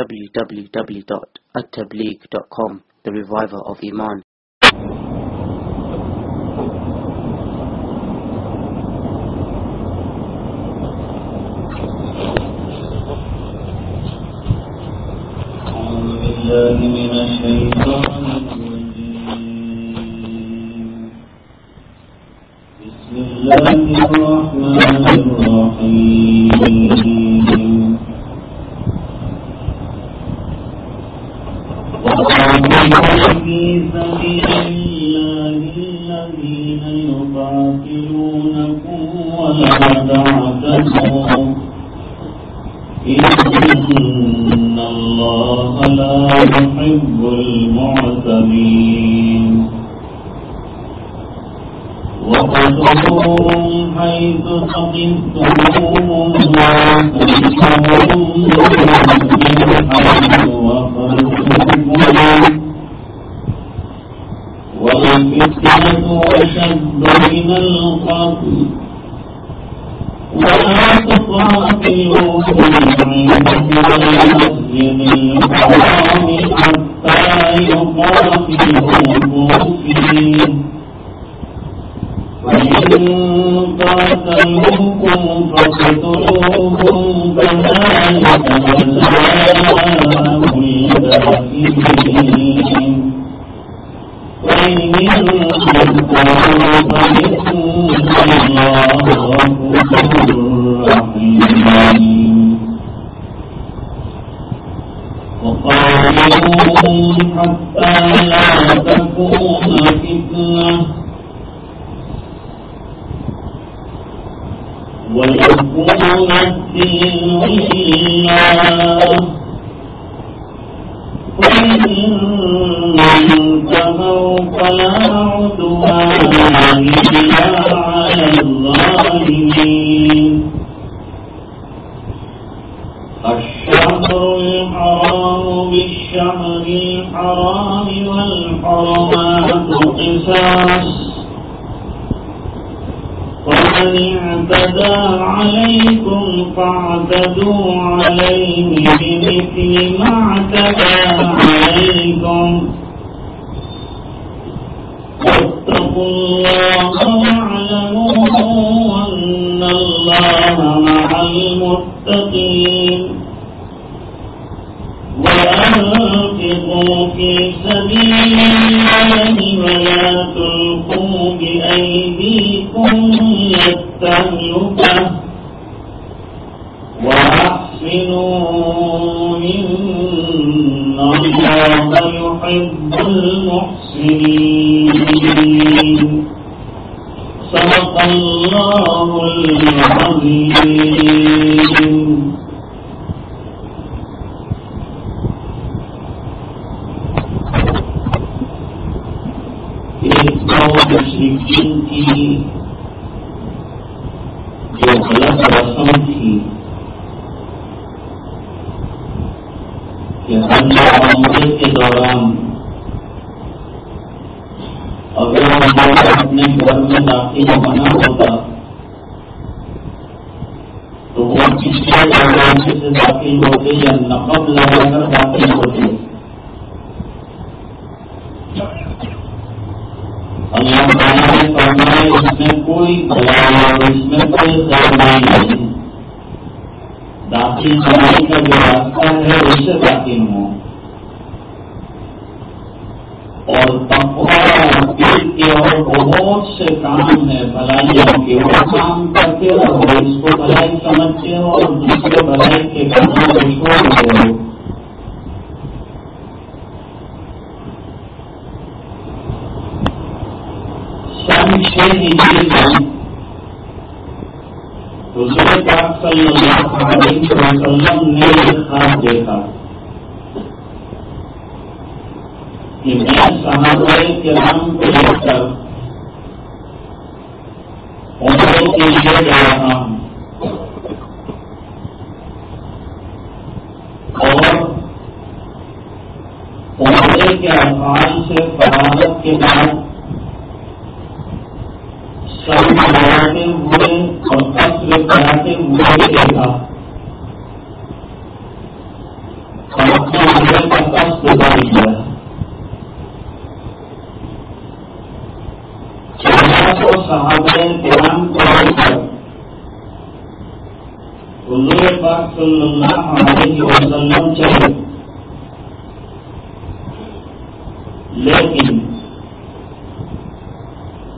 www.attableek.com The Reviver of Iman ويكون الدين لله وإن انتهوا فلا عدوان إلا على الظالمين الشهر الحرام بالشهر الحرام والحرمات قصاص ومن اعتدى عليكم فاعتدوا عليه بمثل ما اعتدى عليكم واتقوا الله واعلموا أن الله مع المتقين في سبيل الله ولا تلقوا بأيديكم إلى التهلكة وأحسنوا إن الله يحب المحسنين. صدق الله العظيم. گھر میں داخل ہوتا تو وہ پچھلے دروازے سے داخل ہوتے یا نقب لگا کر داخل ہوتے اللہ تعالیٰ نے فرمایا، اس میں کوئی اور اس میں کوئی سرمائی نہیں داخل ہونے کا جو راستہ ہے، اس سے داخل ہوں اور تقوا سے کام ہیں بھلائیوں کے وہ کام کرتے رہو، اس کو بھلائی سمجھتے ہو اور دوسرے بھلائی کے کاموں کو چھوڑ دو سن چھ حضور پاک صلی اللہ علیہ وسلم نے خواب دیکھا۔ کہ میں صحابہ کے نام کو لے کر عمرے کے لیے جا رہا ہوں اور عمرے کے افعال سے فراغت کے بعد سب بناتے ہوئے اور قصر کراتے ہوئے بھی دیکھا اور اپنے عملے کا کشت بڑھ گیا چودہ سو صحابہ کرام کو حضور پاک صلی اللہ علیہ وسلم چلے لیکن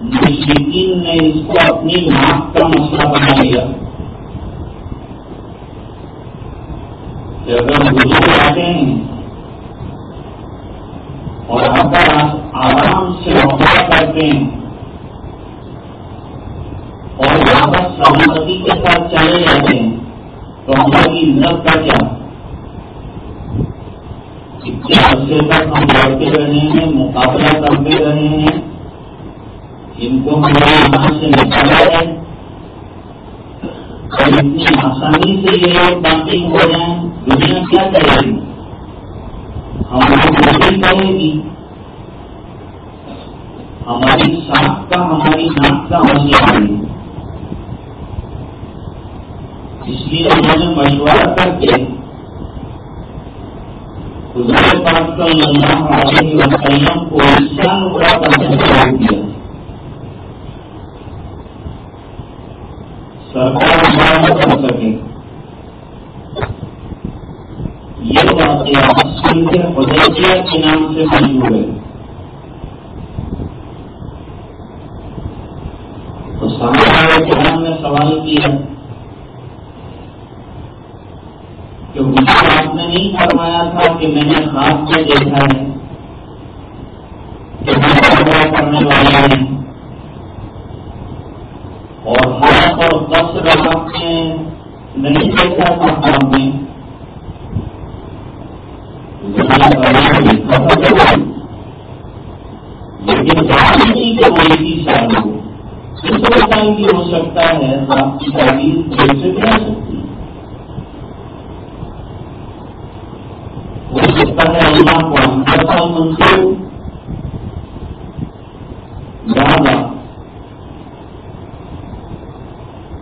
مشرقین نے اس کو اپنی ناک کا مسئلہ بنا لیا کہ اگر حضور آتے ہیں اور آ کر آرام سے وقت کرتے ہیں اور واپس سلامتی کے ساتھ چلے جاتے ہیں تو ہماری عزت کا کیا اتنے عرصے تک ہم لڑتے رہے ہیں مقابلہ کرتے رہے ہیں ان کو ہمارے یہاں سے نکالا ہے اور اتنی آسانی سے یہ لوگ باقی ہو جائیں دنیا کیا کرے گی ہماری نوکری کرے گی ہماری ساخ کا ہماری ناک کا مسئلہ ہے اس لیے انہوں نے مشورہ کر کے حضور پاک صلی اللہ علیہ وسلم کو انسان اڑا کرنے شروع کیا سرکار ہمارا کر سکے یہ واقعہ سن کے حدیبیہ کے نام سے مشہور ہے تو صحابہ کرام نے سوال کیا کہ مجھے آپ نے نہیں فرمایا تھا کہ میں نے خواب میں دیکھا ہے کہ ہم جھگڑا کرنے والے ہیں اور ہاتھ اور دس رات میں نہیں دیکھا تھا خواب میں لیکن نہیں کہ وہ ایک سال ہو اس ٹائم بھی ہو سکتا ہے آپ کی تعلیم کیسے بھی آ سکتی ہے ہو سکتا ہے اللہ کو ہم منصوب زیادہ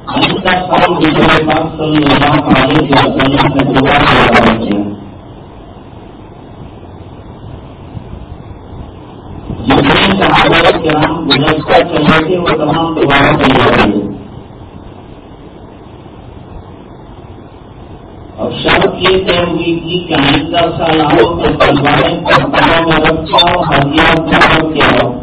ہم کا سال گزرے پاس صلی اللہ علیہ وسلم میں دوبارہ لگا رکھے ہیں جتنے صحابہ کرام گزشتہ چلے تھے وہ تمام دوبارہ تیار ہوئے اور شرط یہ طے ہوئی کہ کہیں کا سال آؤ تو تلواریں پرتاروں میں رکھ جاؤ ہتھیار پکڑ کے آؤ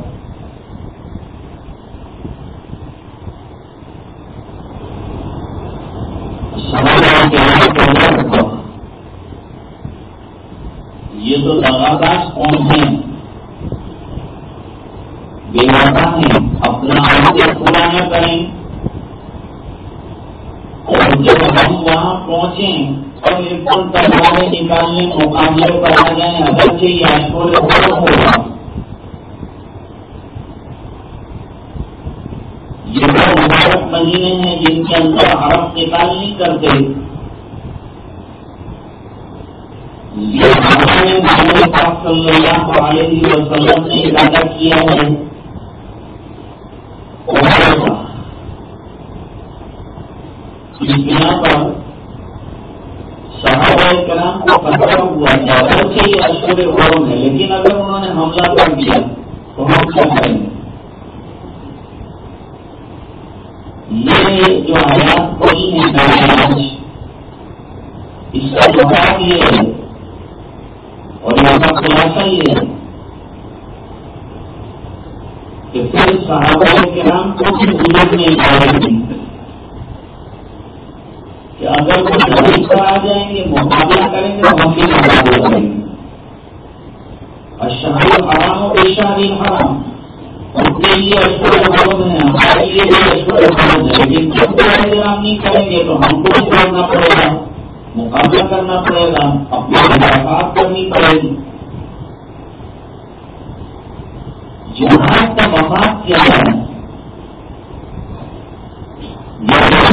جہاد کا مفاد کیا ہے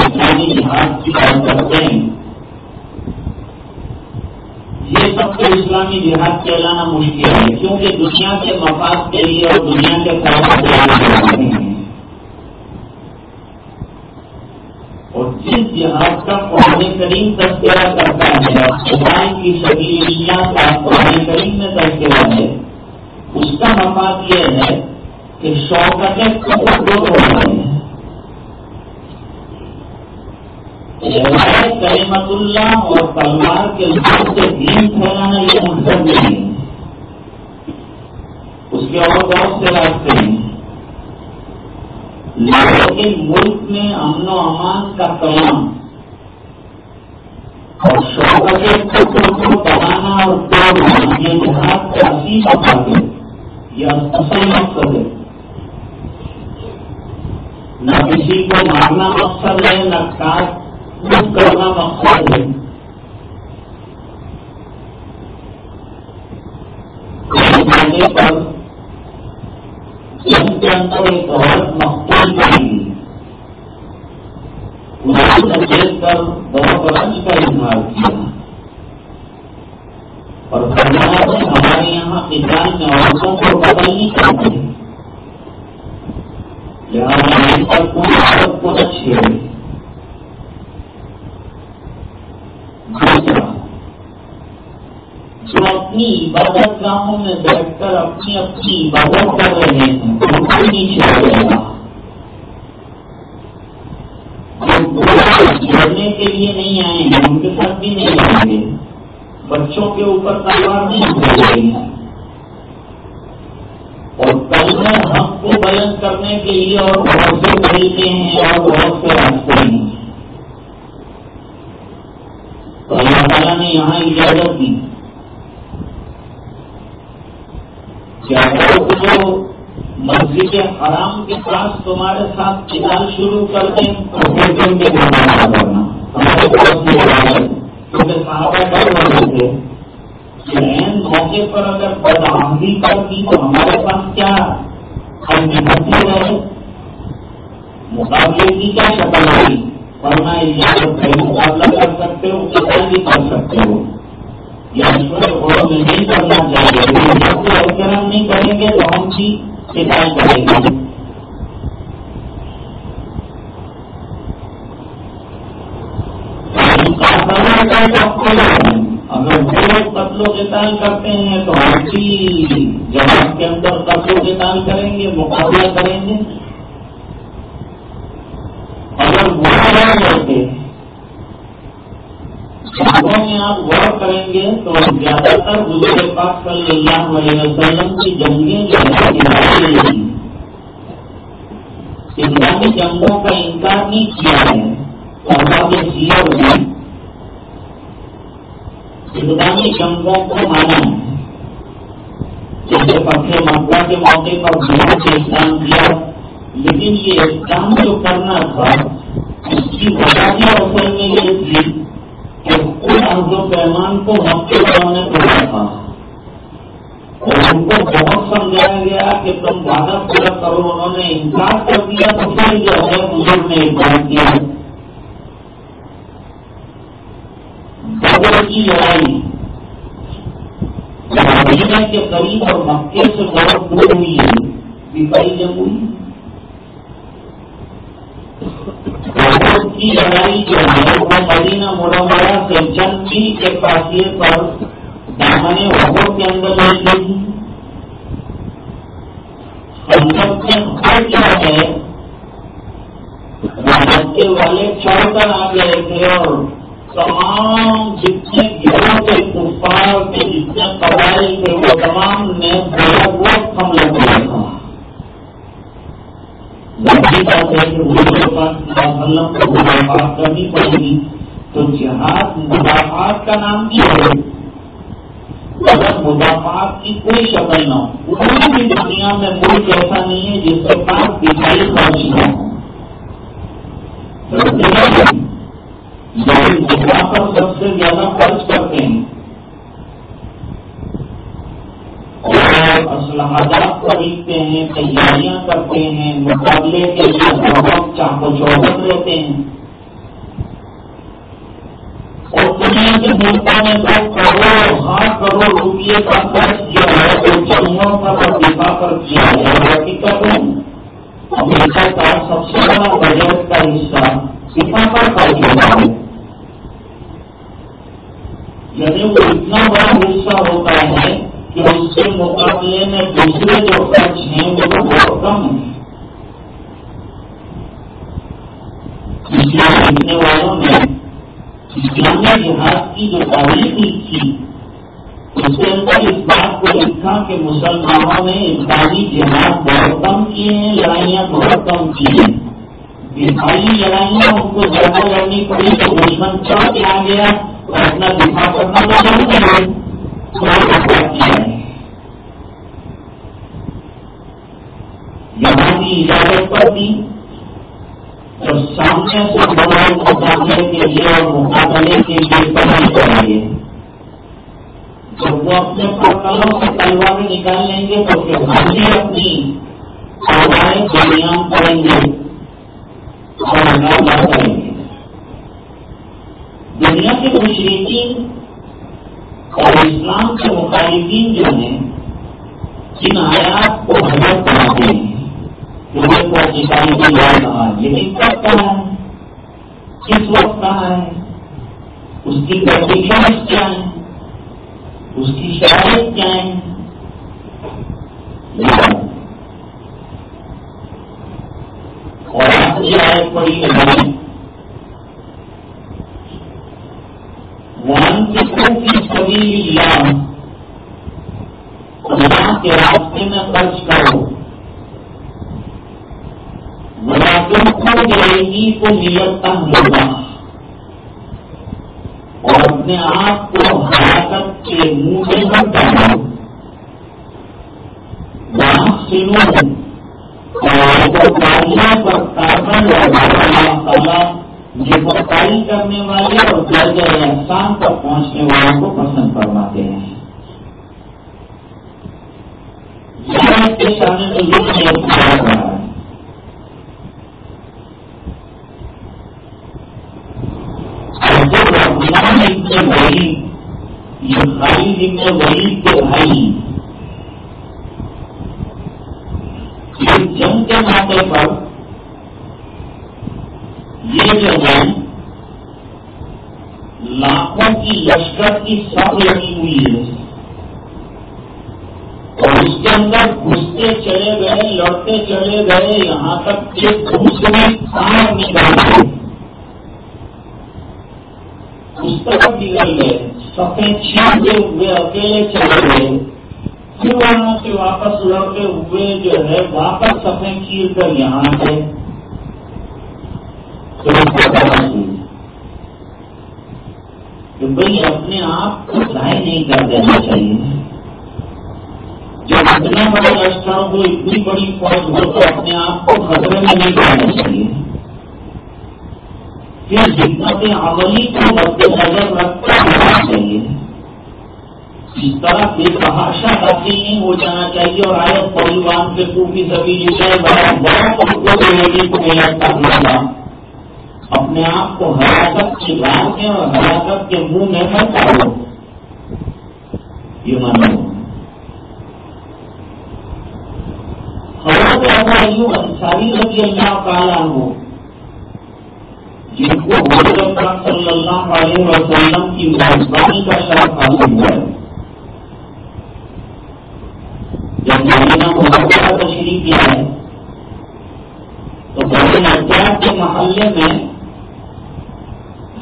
اسلامی جہاد کی بات کرتے ہیں یہ سب کو اسلامی جہاد کہلانا مشکل ہے۔ کیونکہ دنیا کے مفاد کے لیے اور دنیا کے خلاف ہیں اور جس جہاد کا قرآن کریم تذکرہ کرتا ہے خدائے کی شکیلیاں کا قرآن کریم میں تذکرہ ہے، اس کا مفاد یہ ہے کہ شوقتیں کب دور ہو رہے ہیں کریمت اللہ اور تلوار کے لحاظ سے دین پھیلانا یہ مقصد نہیں ہے۔ اس کے اور بہت سے راستے ہیں۔ لیکن ملک میں امن و امان کا قیام اور شوق کو بنانا اور توڑنا یہ جہاز کا عظیم مقصد ہے۔ یہ اصل مقصد ہے نہ کسی کو مارنا مقصد ہے، نہ کاٹ کرنا مقصد ہے۔ پر جن کے اندر ایک عورت مقبول کریں گی انہوں نے دیکھ کر بہت رنج کا اظہار کیا۔ اور فرمایا کہ ہمارے یہاں کسان میں عورتوں کو قدر نہیں کرتے۔ پر کوئی عورت کو اچھی ہے۔ دوسرا، جو اپنی عبادت گاہوں میں بیٹھ کر اپنی اپنی عبادت کر رہے ہیں، ان کو نیچے رہے گا جڑنے کے لیے نہیں آئے ہیں، ان کے ساتھ بھی نہیں آئیں گے۔ بچوں کے اوپر تلوار نہیں ہو رہی ہے اور کل میں حق کرنے کے لیے اور بہت سے طریقے ہیں اور بہت سے راستے ہیں۔ تو اللہ تعالیٰ نے یہاں اجازت دی۔ جو مسجد حرام کے پاس تمہارے ساتھ کتاب شروع کر دیں تو کرنا ہمارے پاس کیونکہ صحابہ ڈر رہے تھے موقع پر اگر بدآمدی کر دی تو ہمارے پاس کیا ہم رہے مقابلے کی کیا شکل آئی پڑھنا مقابلہ کر سکتے ہو کتنا بھی کر سکتے ہو؟ یا میں نہیں کرنا چاہیے اگر ہم نہیں کریں گے، تو ہم بھی شکایت کریں گے۔ اگر وہ لوگ قتل و قتال کرتے ہیں تو ہم بھی جواب کے اندر قتل و قتال کریں گے، مقابلہ کریں گے۔ اگر وہ ہوتے شادوں میں آپ غور کریں گے تو زیادہ تر حضور پاک صلی اللہ علیہ وسلم کی جنگیں جو ہے اسلامی جنگوں کا انکار نہیں کیا ہے۔ اور اسلامی جنگوں کو مانا۔ جیسے پکے مکہ کے موقع پر بہت سے اسلام کیا، لیکن یہ کام جو کرنا تھا، اس کی وجہ اصل میں یہ تھی کہ ان و پیمان کو مکے بنانے کو تھا۔ اور ان کو بہت سمجھایا گیا کہ تم وعدہ پورا کرو، انہوں نے انکار کر دیا تو پھر جو ہے بزرگ نے انکار کیا کی لڑائی۔ جہاں مدینہ کے قریب اور مکے سے بہت دور ہوئی ہے۔ بھائی جنگ ہوئی کی لڑائی جو ہے وہ مدینہ مرمرہ سے جنگ کی کے پاسیے پر دامن وقت کے اندر لے گئی۔ ہم سب کے خر کیا ہے بچے والے چڑھ کر آ گئے تھے اور تمام جتنے گروہ کے کفار کے جتنے قبائل تھے وہ تمام نے بہت وقت ہم تھا لمبی بات ہے کہ وسلم کو مدافعات کرنی پڑے گی، تو جہاد مدافعات کا نام کیا ہے۔ اگر مدافعات کی کوئی شکل نہ ہو، کوئی بھی دنیا میں کوئی ایسا نہیں ہے جس کے پاس دکھائی خرچ نہ ہو لیکن جہاں پر سب سے زیادہ خرچ کرتے ہیں۔ اور اسلحات خریدتے ہیں، تیاریاں کرتے ہیں، مقابلے کے لیے بہت چاہو چوبت لیتے ہیں۔ اور دنیا کے ملکوں میں تو کروڑ ہاتھ کروڑ روپیے کا خرچ کیا ہے تو جنگوں پر اور دفاع پر کیا ہے حقیقت امریکہ کا سب سے بڑا بجٹ کا حصہ دفاع پر خرچ ہو ہے یعنی وہ اتنا بڑا حصہ ہوتا ہے کہ اس کے مقابلے میں دوسرے جو خرچ ہیں وہ بہت کم ہیں۔ لکھنے والوں نے اسلامی جہاد کی جو تاریخی تھی اس کے اندر اس بات کو لکھا کہ مسلمانوں نے اسلامی جہاد بہت کم کیے ہیں، لڑائیاں بہت کم کی ہیں۔ دفاعی لڑائیاں ان کو زیادہ لڑنی پڑی تو دشمن چڑھ کے آ گیا۔ اور اپنا دفاع کرنا تو نہیں کرے یہاں بھی اجازت پر دی اور سامنے سے بڑوں مقابلے کے لیے اور مقابلے کے لیے پڑھائی چاہیے جب وہ اپنے پرکلوں سے تلواریں نکال لیں گے تو پھر ہم بھی اپنی سوائیں درمیان کریں گے اور کریں گے۔ دنیا کے مشرقین اور اسلام کے مخالفین جو ہیں، جن آیات کو حضرت بناتے ہیں کو کسان کی بات کہا یہ کب کہاں ہے، کس وقت کہاں ہے، اس کی کنڈیشن کیا ہے اس کی شرائط کیا ہے اور آپ کی آئے پڑی ہے کے کی سبھی اللہ کے راستے میں خرچ کرو۔ مراکم کھو جائے گی تو نیت ہوگا اور اپنے آپ کو ہلاکت کے منہ میں مت ڈالو۔ وہاں سنو۔ اور گاڑیاں پر کاربن یہ بتائی کرنے والے اور درجہ احسان پر پہنچنے والوں کو پسند کرواتے ہیں۔ کے سامنے تو یہ نہیں رہا ہے ابن وہی یہ خالد ابن وحید کے بھائی۔ یہ جنگ کے موقع پر یہ لاکھوں کی لشکر کی سب لگی ہوئی ہے۔ اور اس کے اندر گھستے چلے گئے، لڑتے چلے گئے، یہاں تک کہ دوسرے کام نکالتے اس طرف نکل گئے۔ سفید چھینتے ہوئے اکیلے چلے گئے۔ پھر وہاں سے واپس لڑتے ہوئے جو ہے، واپس سفید چیر کر یہاں سے کہ بھائی اپنے آپ کو ضائع نہیں کر دینا چاہیے۔ جب اتنا بڑا لشکر ہو اتنی بڑی فوج ہو تو اپنے آپ کو خطرے میں نہیں کرنا چاہیے۔ پھر حکمت عملی کو مد نظر رکھتا ہونا چاہیے۔ اس طرح بے تحاشا داخل نہیں ہو جانا چاہیے اور آئے پریوان کے خوبی سبھی جسے بڑا بڑا کو میرا اپنے آپ کو ہلاکت کی بات میں اور ہلاکت کے منہ میں مت ڈالو۔ یہ مانو۔ حضرت ایسا انصاری رضی اللہ تعالیٰ ہو جن کو حضرت صلی اللہ علیہ وسلم کی مہربانی کا شرف حاصل ہوا ہے۔ جب مہینہ محبت کا تشریح کیا ہے، تو بڑے احتیاط کے محلے میں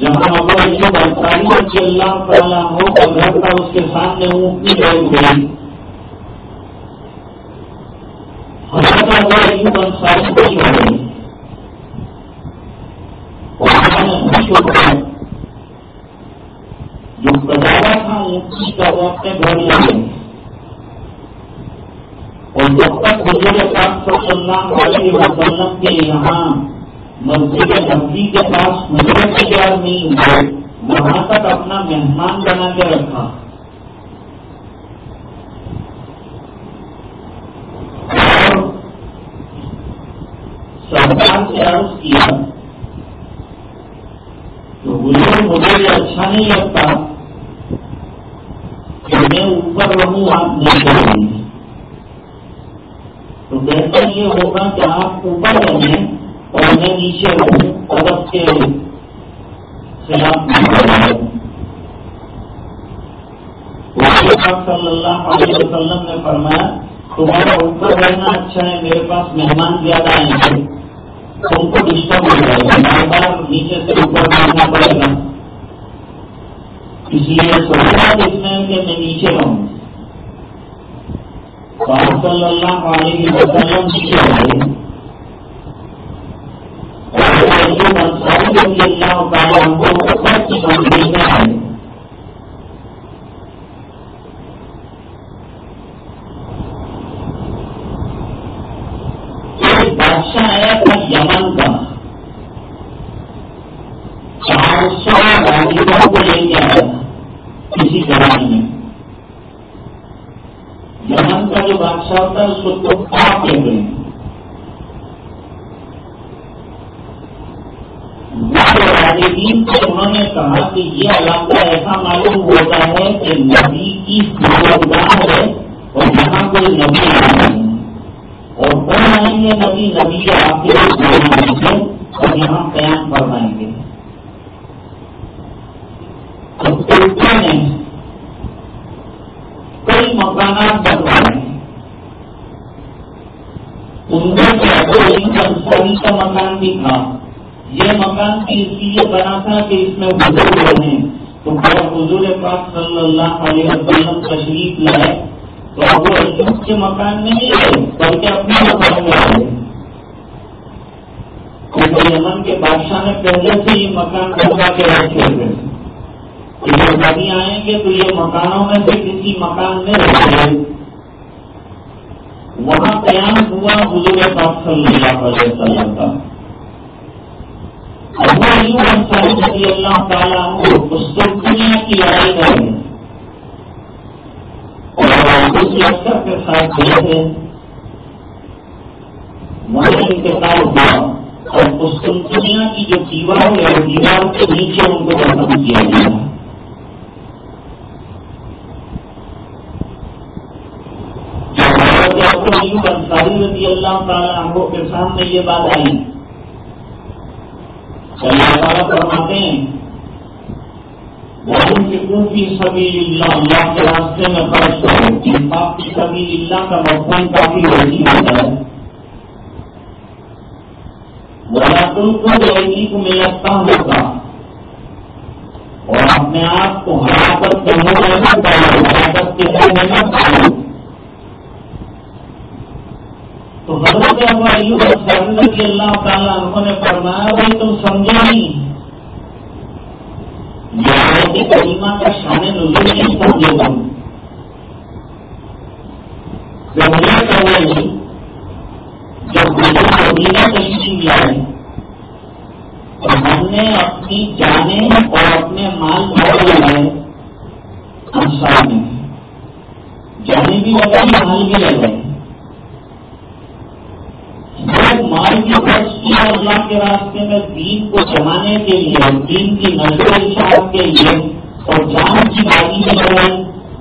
جہاں اگر جو انصاری رضی اللہ تعالیٰ ہو تو گھر کا اس کے سامنے اونٹنی بیٹھ گئی حضرت اگر ایوب انصاری ہو گئی جو بجایا تھا اونچی کا وہ اپنے گھر لے گئے اور جب تک حضور پاک صلی اللہ علیہ وسلم کے یہاں مسجد نبی کے پاس مجھے تیار نہیں ہوئے۔ وہاں تک اپنا مہمان بنا کے رکھا۔ سرکار سے عرض کیا تو مجھے مجھے یہ اچھا نہیں لگتا کہ میں اوپر رہوں، آپ نیچے رہیں تو بہتر یہ ہوگا کہ آپ اوپر رہیں۔ اور نیچے رہوں ادب کے خلاف صلی اللہ علیہ وسلم نے فرمایا، تمہارا اوپر رہنا اچھا ہے، میرے پاس مہمان زیادہ آئیں گے۔ تم کو ڈسٹرب ہو جائے گا۔ بار بار نیچے سے اوپر ماننا پڑے گا۔ اس لیے سہولت اس میں کہ میں نیچے رہوں۔ صلی اللہ علیہ وسلم نیچے رہے اللہ تعالیٰ ہم کو سب کی منزل میں آئے بادشاہ آیا تھا یمن کا۔ چار سو راجیوں کو لے کے آیا تھا کسی زبان میں۔ یمن کا جو بادشاہ ہوتا ہے، اس کو تو آپ کہتے ہیں راجدین سے انہوں نے کہا کہ یہ علاقہ ایسا معلوم ہوتا ہے کہ نبی کی گاہ ہے اور یہاں کوئی نبی آ رہے ہیں اور کون آئیں گے نبی نبی کے آخر اور یہاں قیام فرمائیں گے نے کئی مکانات بنوائے ان میں انسانی کا مکان بھی تھا یہ مکان بھی اس لیے بنا تھا کہ اس میں بزرگ رہے تو جب حضور پاک صلی اللہ علیہ وسلم تشریف لائے، تو اب وہ ایجوب کے مکان میں نہیں آئے، بلکہ اپنے مکان میں آئے۔ کیونکہ یمن کے بادشاہ نے پہلے سے یہ مکان بنوا کے رکھے ہوئے کہ جب نبی آئیں گے تو یہ مکانوں میں سے کسی مکان میں رہے وہاں قیام ہوا حضور پاک صلی اللہ علیہ وسلم کا۔ رضی اللہ تعالیٰ اس دنیا کی لڑائی کریں اور اس لشکر کے ساتھ گئے تھے وہاں انتقال ہوا اور اس دنیا کی جو دیوار ہے دیوار کے نیچے ان کو ختم کیا گیا انصاری رضی اللہ تعالیٰ کے سامنے یہ بات آئی اللہ تعالیٰ فرماتے ہیں کی سبھی اللہ اللہ کے راستے میں خرچ کرو انفاق کی سبھی اللہ کا مفہوم کافی روشنی ہوتا ہے۔ تم کو روشنی کو ملتا ہوگا اور اپنے آپ کو ہلاکت کرنے میں نہ پاؤ ہلاکت کے میں نہ پاؤ تو حضرت ایوب رضی اللہ تعالیٰ انہوں نے فرمایا، بھائی تم سمجھا نہیں۔ یہ کریمہ کا شان نزول نہیں سمجھے گا۔ زمینہ کرنا نہیں جب مدینہ تشریف لائے تو ہم نے اپنی جانیں اور اپنے مال بھر لگائے انسان میں۔ جانے بھی لگائی، مال بھی لگائے کے میں دین کو جمانے کے لیے دین کی نظر اشاعت کے لیے، اور جان کی بازی بھی لگائی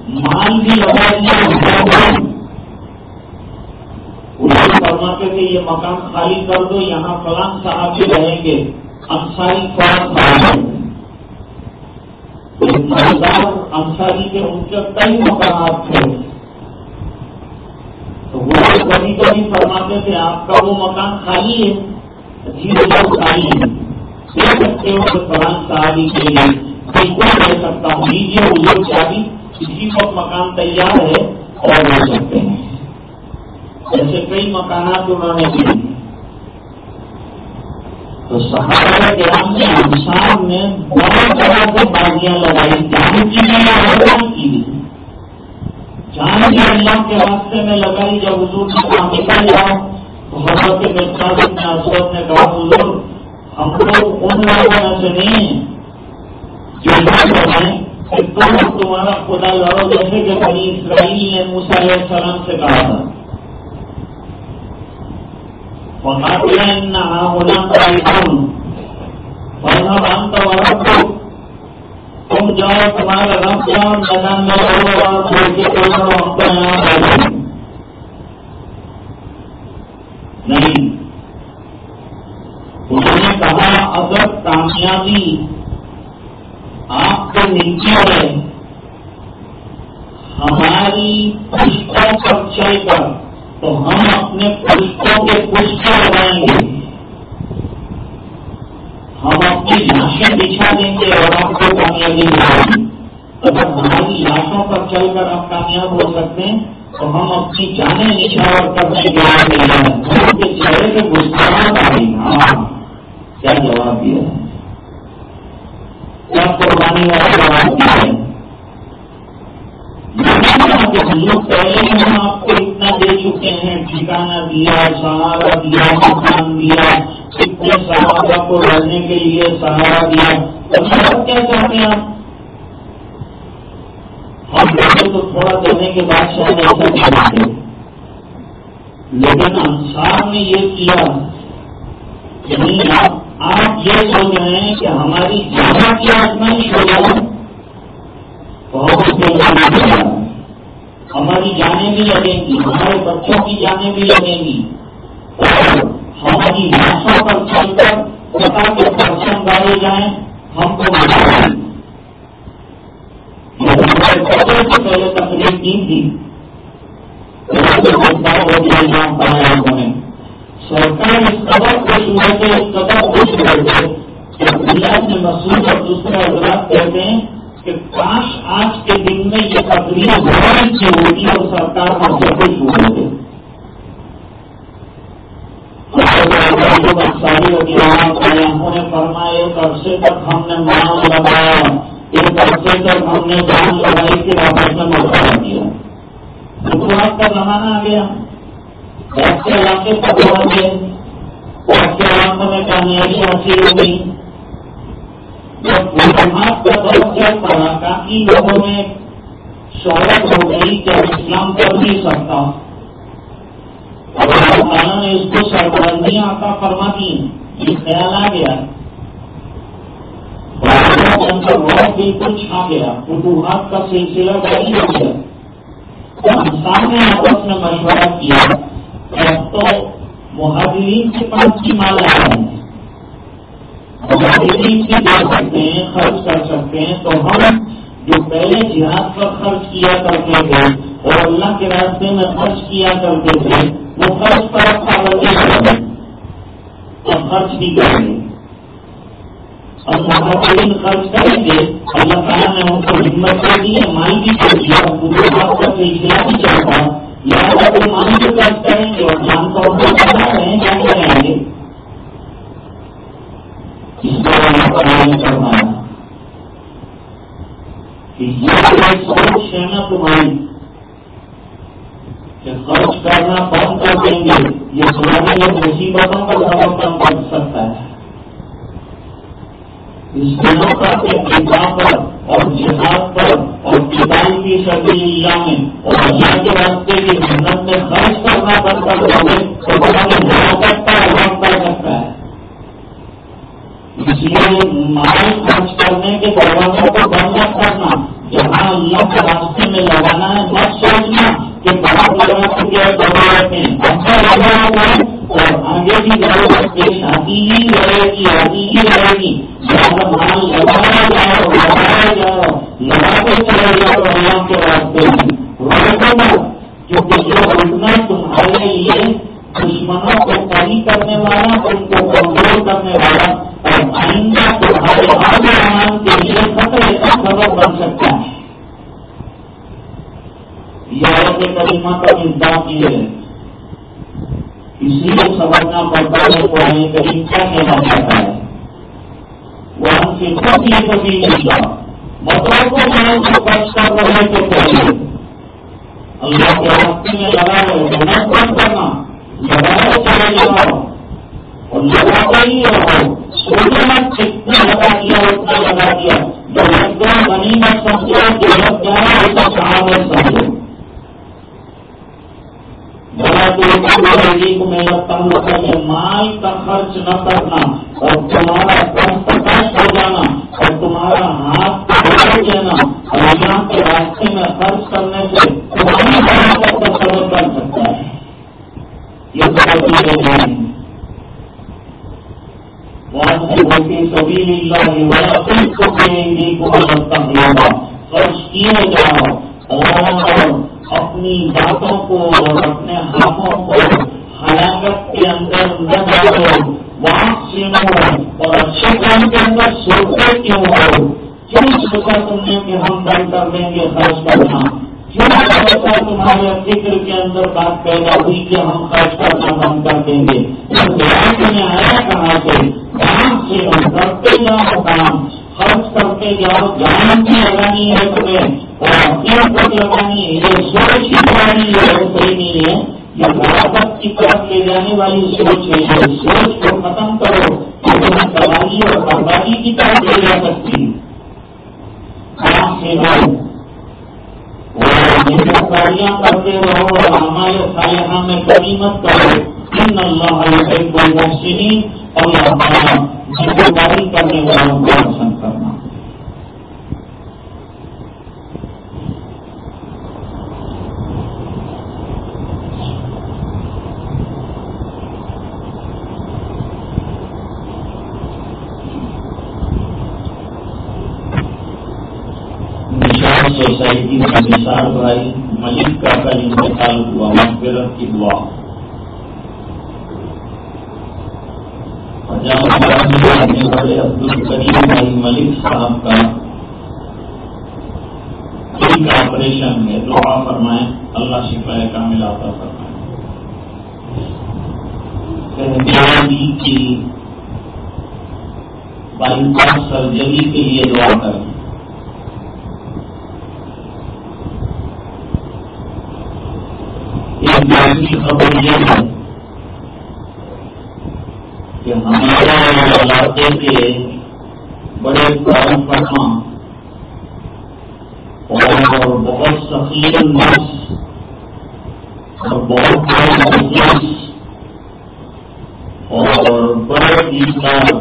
مال بھی لگا دیا فرماتے تھے یہ مکان خالی کر دو، یہاں فلان صاحب بھی رہیں گے۔ انصاری فوج صاحب انصاری کے ان کے کئی مکانات تھے۔ تو وہ کبھی کبھی فرماتے تھے، آپ کا وہ مکان خالی ہے۔ جی سکتے ہو تو فلان کے لیے بالکل دے سکتا ہوں لیجیے وہ شادی کسی وقت مکان تیار ہے اور رہ سکتے ہیں۔ ایسے کئی مکانات انہوں نے دیے تو سہارا کے نام انسان نے بہت طرح سے بازیاں لگائی۔ جان کی نہیں کی جان کے اللہ کے راستے میں لگائی جب حضور نے کہا نکل جاؤ تو حضرت کے صادق نے اشرف نے کہا، حضور، ہم لوگ ان لوگوں سے نہیں جو لوگ کہ تم تمہارا خدا لڑو جیسے کہ بنی اسرائیل نے موسا علیہ السلام سے کہا تھا۔ وہاں ہونا پڑا ورنہ مانتا تم جاؤ، تمہارا رب جاؤ، میدان میں رہو اور ہم کو یہاں بیٹھو نہیں انہوں نے کہا اگر کامیابی آپ کو ملتی ہے۔ ہماری پشتوں پر چل کر تو ہم اپنے پشتوں کے پشتوں لگائیں گے ہم اپنی لاشیں بچھا دیں گے اور آپ کو کامیابی ملے گی اگر ہماری لاشوں پر چل کر ہم کامیاب ہو سکتے ہیں، تو ہم اپنی جانیں نشاور کرنے کے بعد چہرے سے گسکراہٹ آ رہی ہاں کیا جواب دیا۔ کیا قربانی جواب ہے۔ ہم لوگ پہلے ہی ہم آپ کو اتنا دے چکے ہیں ٹھکانا دیا، سہارا دیا، مکان دیا۔ کتنے صحابہ کو رہنے کے لیے سہارا دیا۔ تو کیا چاہتے ہیں آپ؟ ہم تھوڑا دینے کے بعد شاید ایسا لیکن انسان نے یہ کیا کہ نہیں، آپ یہ سوچ رہے ہیں کہ ہماری جانا کی آزمائش ہو جائے بہت ہماری جانیں بھی لگیں گی، ہمارے بچوں کی جانیں بھی لگیں گی۔ اور ہماری لاشوں پر چل کر پتا کے پرسن ڈالے جائیں، ہم کو پہلے تقریب کی تھی۔ سرکار اس قدر خوش ہوئے تھے اس قدر خوش ہوئے تھے کہ گجرات میں مسود اور دوسرے حضرات کہتے ہیں کہ کاش آج کے دن میں یہ تقریب بہت اچھی ہوگی اور سرکار ہم سے خوش ہوئے تھے ساری انہوں نے فرمایا ایک عرصے تک ہم نے مان لگایا ایک عرصے تک ہم نے جان لڑائی کے واپس میں مشورہ کیا حکومت کا زمانہ آ گیا ایسے علاقے پر پہنچ گئے ایسے علاقوں میں کامیابی حاصل ہو گئی جب حکومت کا دور چل پڑا کافی لوگوں میں شہرت ہو گئی کہ اسلام کر نہیں سکتا اللہ تعالیٰ نے اس کو سربراہیاں آتا فرما دی یہ خیال آ گیا۔ بالکل چھا گیا۔ فتوحات کا سلسلہ جاری ہو گیا۔ انسان نے آپس میں مشورہ کیا۔ تو مہاجرین کے پاس کی مال مالا ہے۔ مہاجرین سے جا سکتے ہیں خرچ کر سکتے ہیں تو ہم جو پہلے جہاد پر خرچ کیا کرتے تھے اور اللہ کے راستے میں خرچ کیا کرتے تھے، وہ خرچ پر پابندی اور خرچ بھی کریں گے۔ اور محافظ خرچ کریں گے، اللہ تعالیٰ نے ان کو ہمت کر دی ہے مائی بھی کر دیا پورے بات کا سلسلہ بھی چلتا لہٰذا وہ کریں گے اور کا کرنا کریں گے اس کو کرنا ہے یہ سوچ ہے نا تمہاری کہ خرچ کرنا بند کر دیں گے یہ مصیبتوں کا سبب کم کر سکتا ہے اس دنوں پر پر اور جہاد پر اور کتاب کی سبھی اللہ میں اور اللہ کے راستے کی محنت میں خرچ کرنا بند کر دیں تو بڑا بڑا سکتا ہے کام کر سکتا ہے۔ اس لیے مال خرچ کرنے کے دروازوں کو بند نہ کرنا، جہاں اللہ کے راستے میں لگانا ہے، مت سوچنا کہ بڑا لگا چکے ضرورت ہے اچھا لگا ہوا ہے، اور آگے بھی ضرورت پیش آتی ہی رہے گی آتی ہی رہے گی مال لگایا جاؤ لگایا جاؤ لگاتے چلے جاؤ اللہ کے راستے میں کیونکہ جو تمہارے لیے دشمنوں کو کمی کرنے والا، ان کو کمزور کرنے والا اور آئندہ تمہارے کے لیے خطرے کا سبب بن سکتا ہے۔ یہ کریمہ کا انتظام کیے اسی لیے سمجھنا پڑتا ہے قرآن کریم کیا کہنا چاہتا ہے؟ مطلب وہ ہم سے خود یہ کبھی نہیں تھا مطلب کو میں کو خرچ کر رہے تو چاہیے اللہ کے راستے میں لگا رہے محنت کم کرنا۔ لگانا چلے جاؤ۔ اور لگاتا ہی رہو۔ سوچنا کتنا لگا دیا، اتنا لگا دیا۔ جو لگ گیا بنی میں سمجھا جو لگ گیا ایسا کہاں میں سمجھو۔ کو میرا تنگ کرنے مال کا خرچ نہ کرنا اور تمہارا کشٹ ہو جانا اور تمہارا ہاتھ پکڑ دینا اور اللہ کے راستے میں خرچ کرنے سے تمہاری بڑا کا سبب کر سکتا ہے یہ بہت ہو جائیں وہاں سبھی اللہ کو خرچ کیے جاؤ اور اپنی باتوں کو اور اپنے ہاتھوں کو حلاکت کے اندر نہ ڈالو وہاں سنو، اور اچھے کام کے اندر سوچتے کیوں ہو؟ کیوں سوچا تم نے کہ ہم بند کر دیں گے خرچ کرنا؟ کیوں سوچا تمہارے فکر کے اندر بات پیدا ہوئی کہ ہم خرچ کرنا بند کر دیں گے؟ میں آیا کہاں سے کام سے ہم کرتے جاؤ کام۔ خرچ کرتے جاؤ جان بھی لگانی ہے تمہیں، اور اپنے پر لگانی ہے یہ سوچ ہی لگانی ہے صحیح نہیں ہے۔ یہ برابر کی طرف لے جانے والی سوچ ہے یہ سوچ کو ختم کرو تمہیں تباہی اور بربادی کی طرف لے جا سکتی کام سے کاریاں کرتے رہو اور ہمارے سایہ میں کمی مت کرو۔ ان اللہ کوئی محسنی اللہ تعالیٰ ذمہ داری کرنے والوں کو پسند کرنا سوسائٹی کا نثار بھائی ملک کا کل انتقال ہوا مغفرت کی دعا جانے والے عبد الکریم بھائی ملک صاحب کا دل کا آپریشن ہے دعا فرمائیں اللہ شفا کا ملاتا فرمائیں کی بائی پاس سرجری کے لیے دعا کریں ایک خبر یہ ہے کہ ہمارے علاقے کے بڑے کام فرما اور بہت سخیر نفس اور بہت بڑے اور بڑے انسان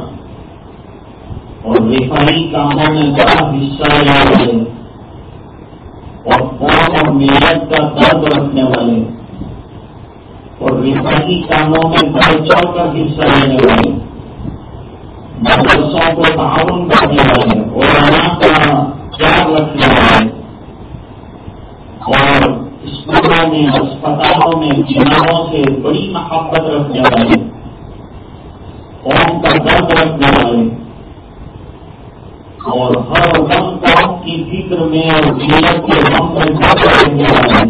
اور ریفائی کاموں میں بڑا حصہ لے والے اور قوم اور محنت کا درد رکھنے والے ریفائی کاموں میں بڑھ چڑھ کر حصہ لینے والے مدرسوں کو تعاون کرنے والے اور کا خیال رکھنے والے اور اسکولوں میں اسپتالوں میں جنابوں سے بڑی محبت رکھنے والے قوم کا درد رکھنے والے اور ہر غم قوم کی فکر میں اور جیت کے غم میں رکھنے والے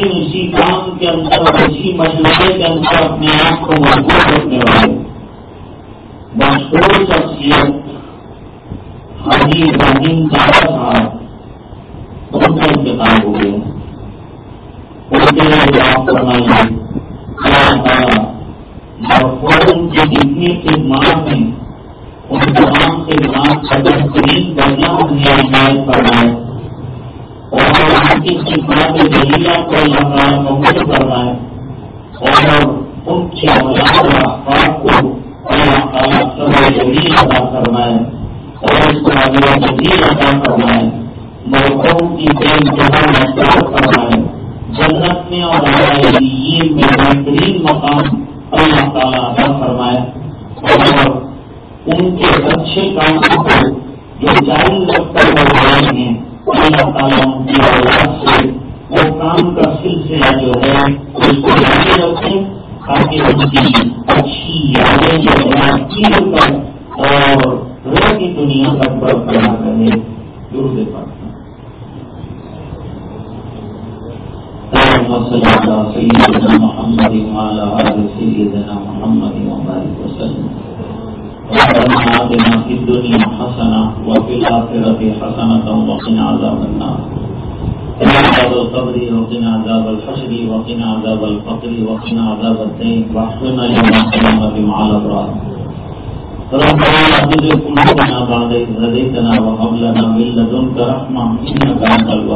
رات دن اسی کام کے اندر اور اسی مجموعے کے اندر اپنے آپ کو مضبوط رکھنے والے مشہور شخصیت حاجی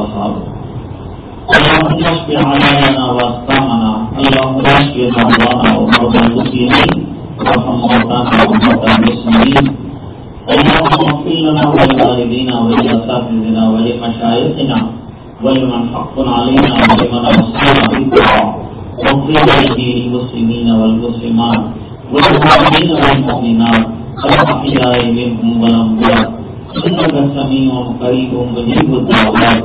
أنت الوهاب اللهم اشف علينا واسقامنا اللهم اشف مرضانا ومرضى المسلمين وارحم موتانا وموتى المسلمين اللهم اغفر لنا ولوالدينا ولاساتذتنا ولمشايخنا ولمن حق علينا ولمن اوصينا بالدعاء واغفر لجميع المسلمين والمسلمات والمؤمنين والمؤمنات الاحياء منهم والاموات إنك سميع قريب مجيب الدعوات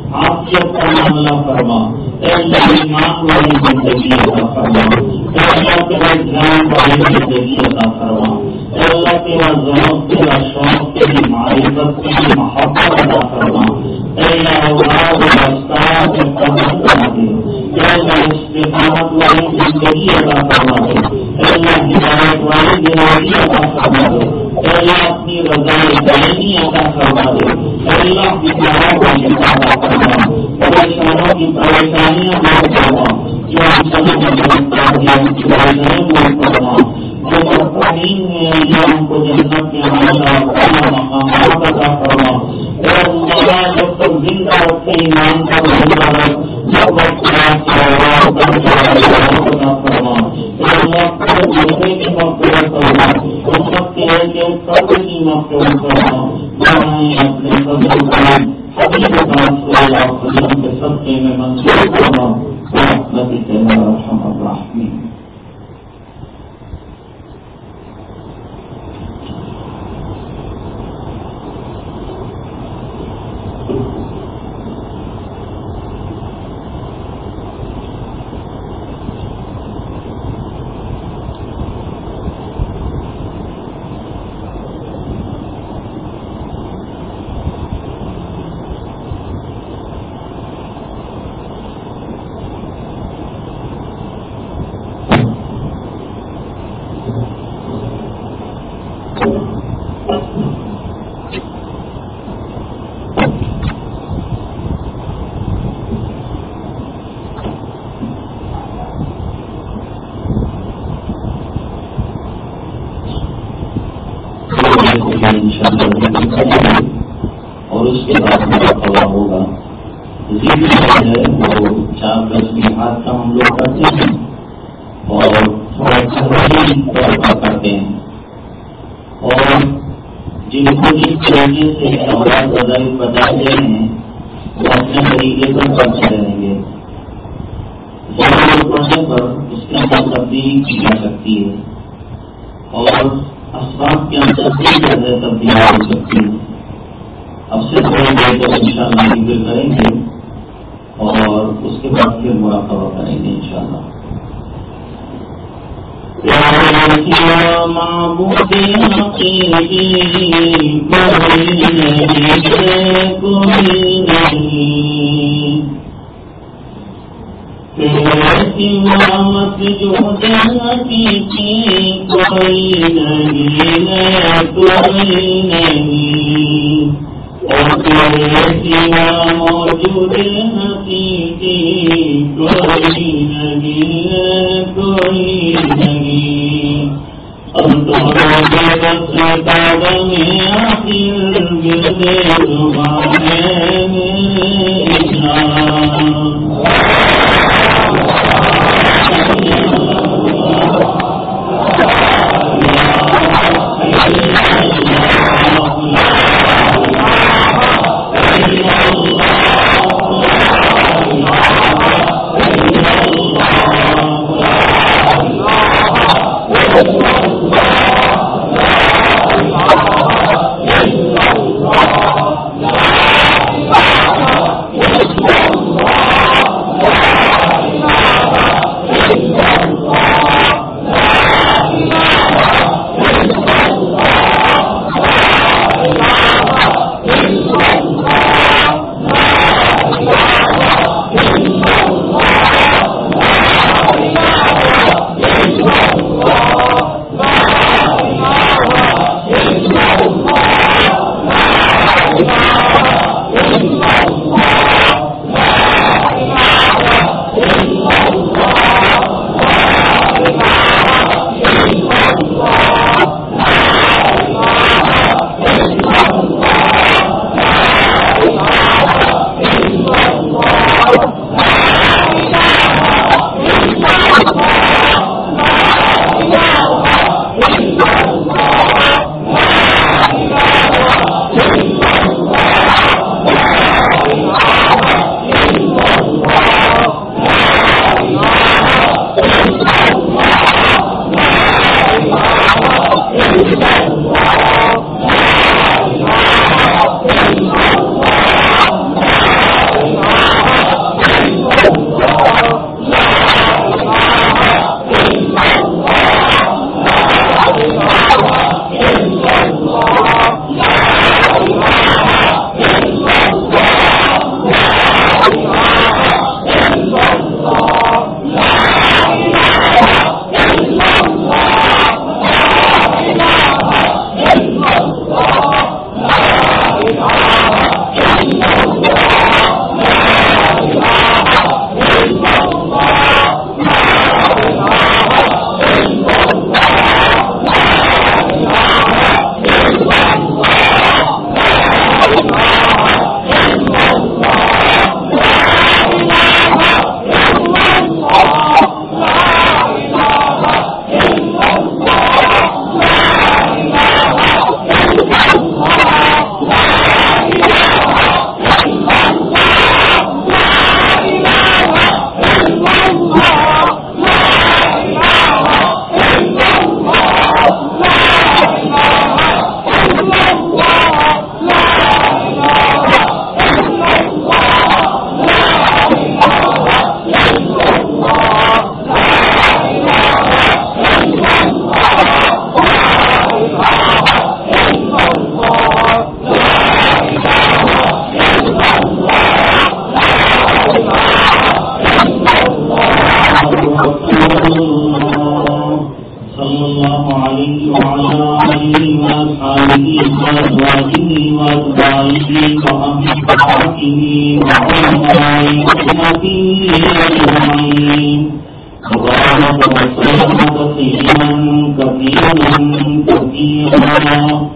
آپ کی اپنا معاملہ فرما۔ اللہ ایمان والی زندگی عطا فرما۔ اے اللہ تیرا دھیان والی زندگی عطا فرما۔ اللہ تیرا ذوق تیرا شوق تیری معرفت تیری محبت عطا فرما۔ اللہ اولاد استاد کے قدر دے۔ اللہ استقامت والی زندگی عطا فرما دے۔ اللہ ہدایت والی زندگی عطا فرما دے۔ اللہ اپنی رضا دائمی عطا فرما دے اللہ بیماروں کو عطا فرما پریشانوں کی پریشانیاں فرما جو ہم سبھی کو گرفتار کیا، ان کی فرما جو میں یا ہم کو جنت کے عمل مقامات عطا فرما اللہ جب تک زندہ رکھے ایمان کا زندہ جب وقت خلاف کے آواز بن اس وقت کے ایک ایک کی مغفرت فرما اپنے قبر کریم حبیب پاک صلی اللہ علیہ وسلم کے میں منظور فرما رحمت تیرا موجود حقیقی کوئی نہیں کوئی نہیں اب تو بس میں آخر گرے زبان وبارك وسلم تسليما كثيرا كثيرا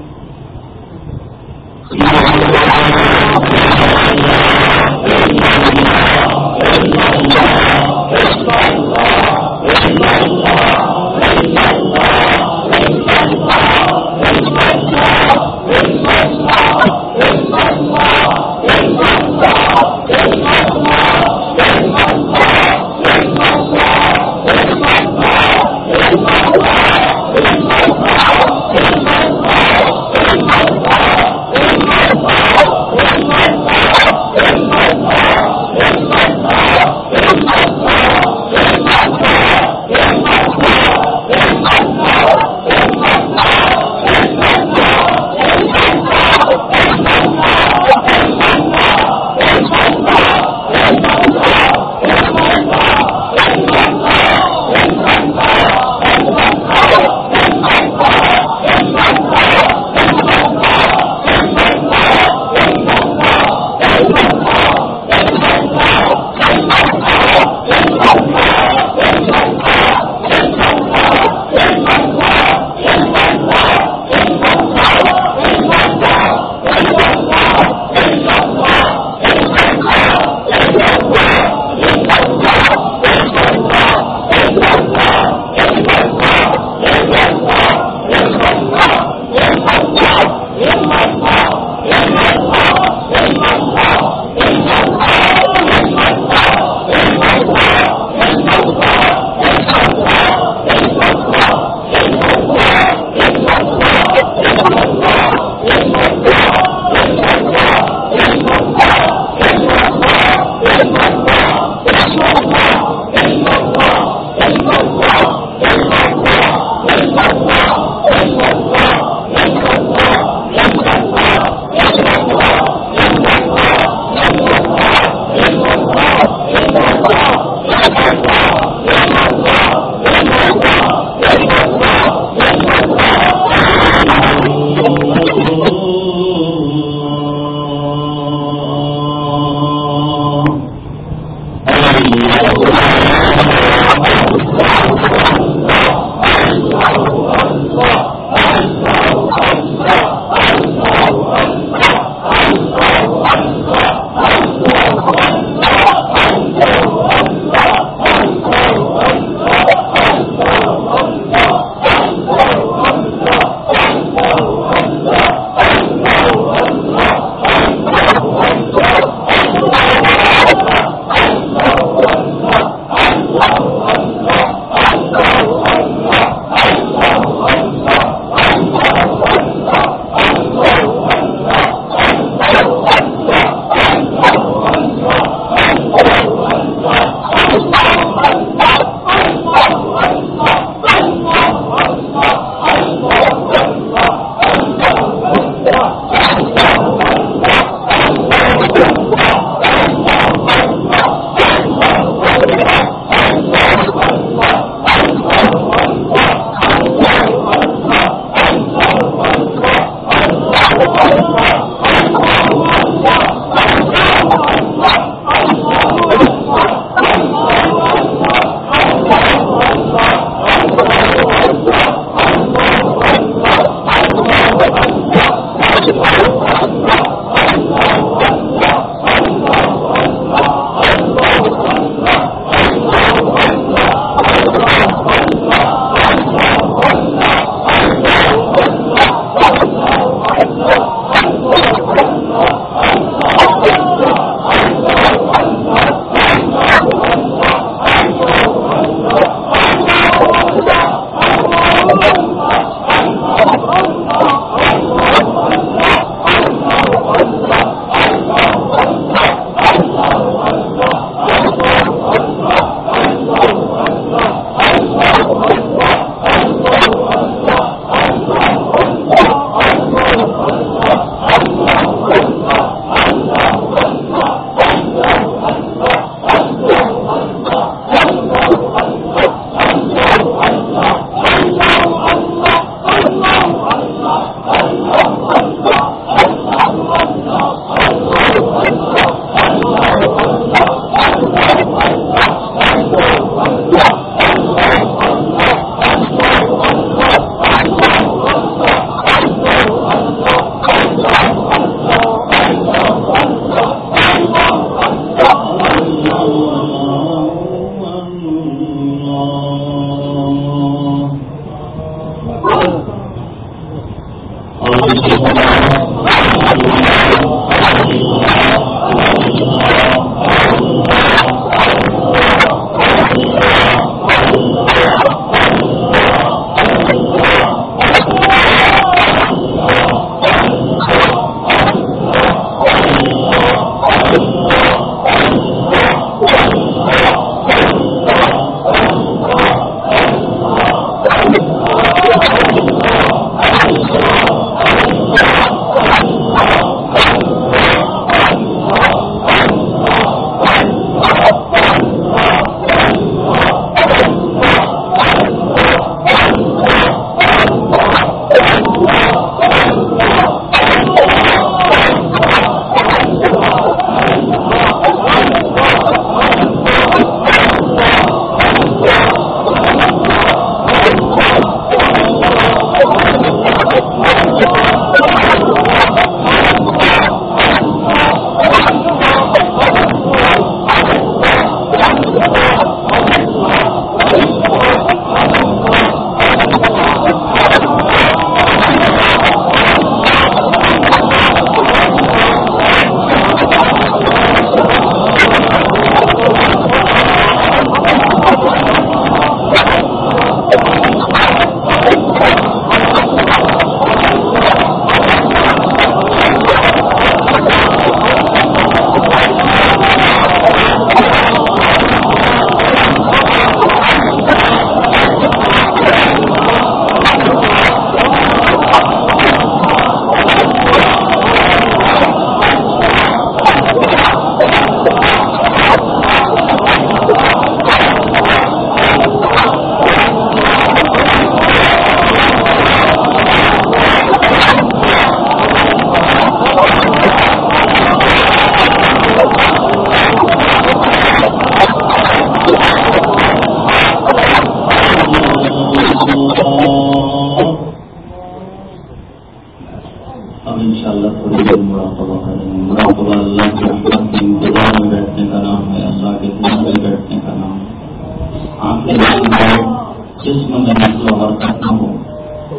جسم میں نسل و حرکت نہ ہو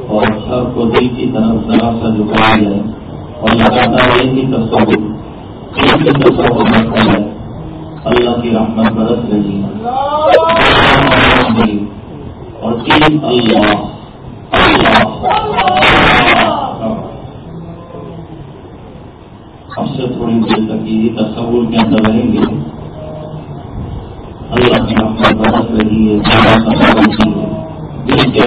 اور سر کو دل کی طرف ذرا سا جھکایا جائے اور لگاتار ایک ہی تصور، ایک ہی تصور رکھا جائے۔ اللہ کی رحمت برس رہی۔ ہے اور تین اللہ۔ اب سے تھوڑی دیر تک یہ تصور کے اندر رہیں گے۔ اللہ کی رحمت برس رہی ہے زیادہ تصور کی ہے دل کے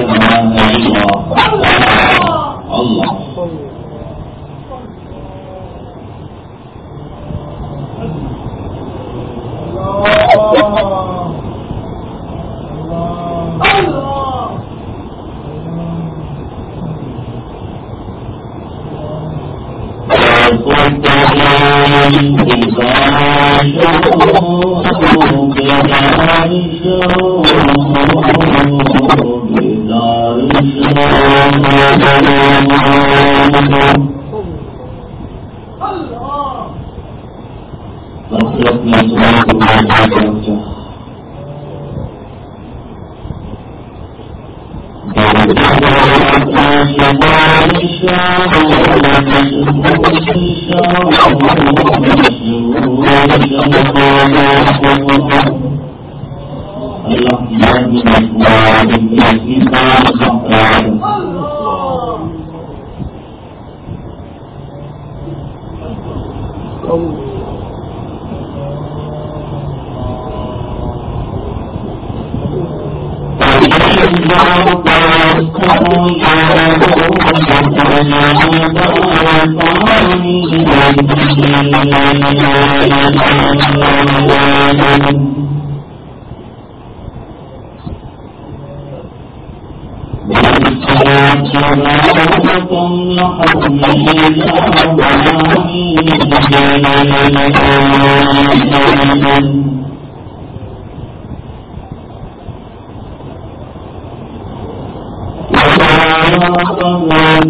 رہا ہے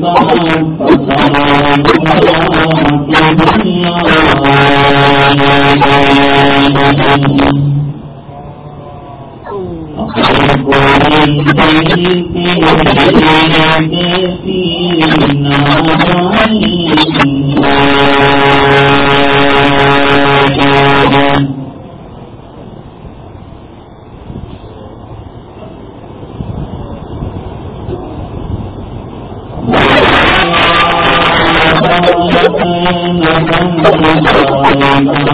اللہ اللہ چاہیے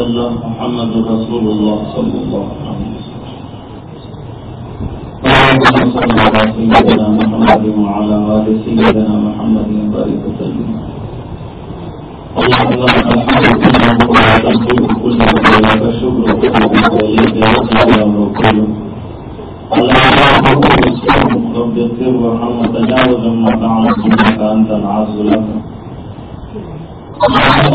وسلم محمد رسول الله صلى الله عليه وسلم. اللهم صل على سيدنا محمد وعلى آل سيدنا محمد وبارك وسلم اللهم صل على محمد كله ولك الشكر كله وإليك السلام كله اللهم اغفر رب اغفر وارحم وتجاوز ما تعلم انك انت العز لك اللهم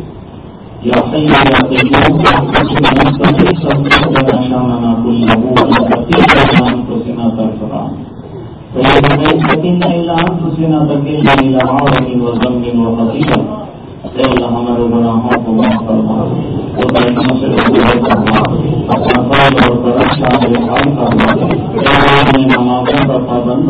جہاں جہاں مسلمانوں رہے ہیں کرنا کا پابند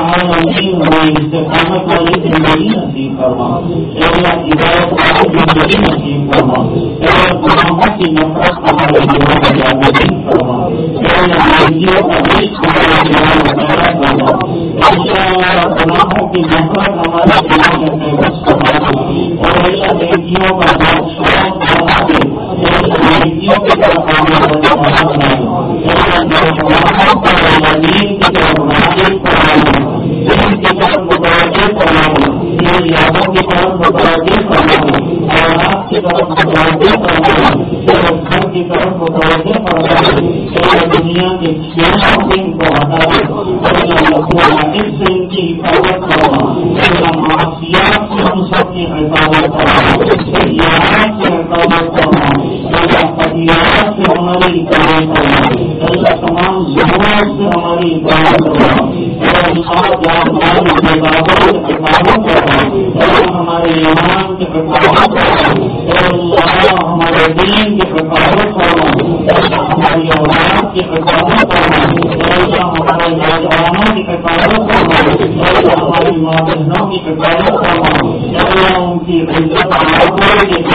عالمین ہمیں استقامت والی زندگی نصیب کرنا اللہ ہدایت والی زندگی نصیب کرنا گناہوں کی نفرت ہمارے جیون میں جاگرین کرنا کا عشق ہمارے جیون میں پیدا کرنا اللہ گناہوں کی ہمارے جیون میں محبت کرنا اور اللہ نیکیوں کا شوق بنا دے اللہ نیکیوں طرف ہمیں بنا بنائے یادوں کی طرف متوجہ کرنا آرام کی طرف متوجہ کرنا گھر کی طرف متوجہ کرنا دنیا کے کھیلوں کو ہٹا سے ان کی حفاظت معاشیات سے ہم سب کی حفاظت سے حفاظت سے ہماری حفاظت اللہ تمام ضرورت سے ہماری حفاظت کرنا حفاظت ہمارے ایمان کی حفاظت ہمارے دین کی حفاظت ہماری اولاد کی حفاظت ที่เป็นแปลโลกความหวังแล้วลงที่เป็นเจ้าสาวด้วยเด็ก